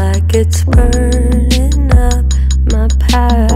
like it's burning up my past.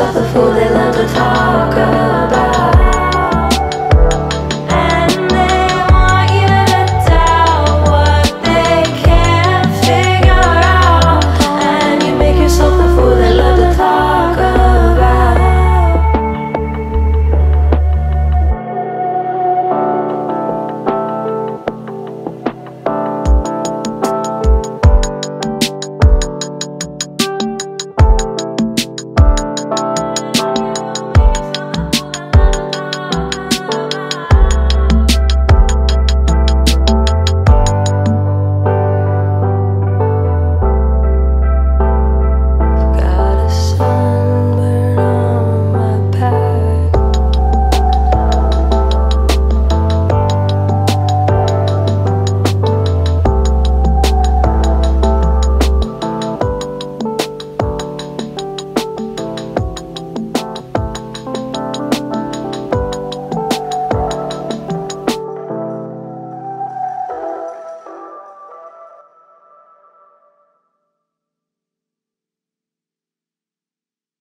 of the